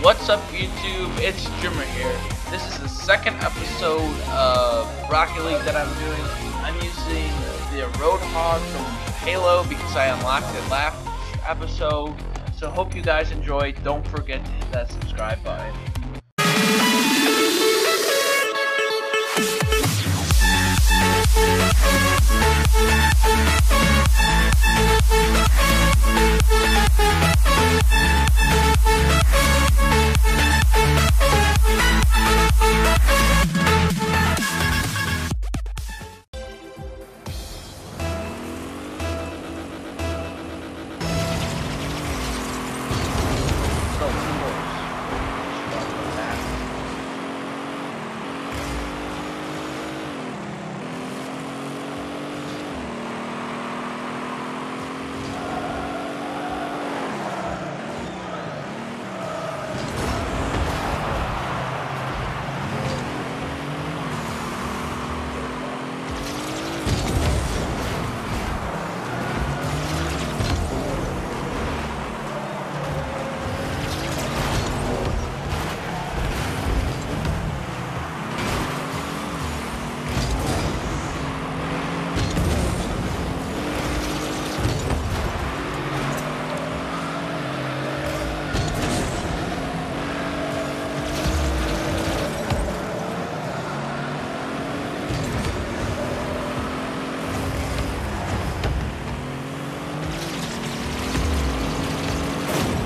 What's up YouTube? It's Jimmer here. This is the second episode of Rocket League that I'm doing. I'm using the Warthog from Halo because I unlocked it last episode. So hope you guys enjoy. Don't forget to hit that subscribe button.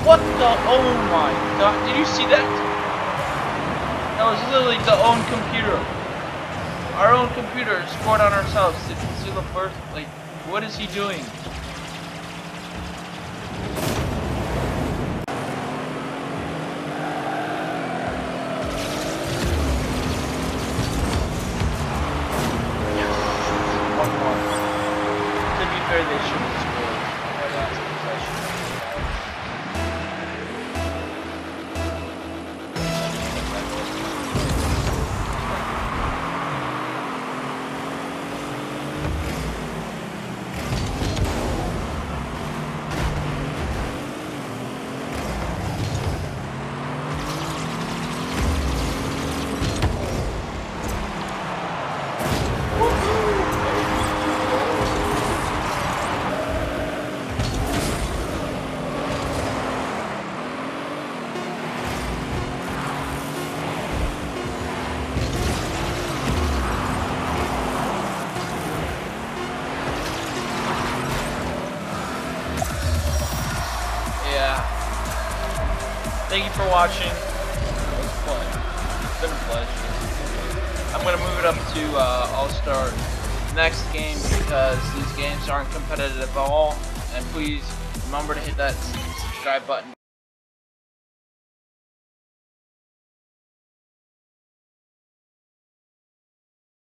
What the? Oh my god. Did you see that? That was literally the own computer. Our own computer scored on ourselves. You see the first? Like, what is he doing? Thank you for watching. Fun. It's been a pleasure. I'm gonna move it up to uh, All Star next game because these games aren't competitive at all. And please remember to hit that subscribe button.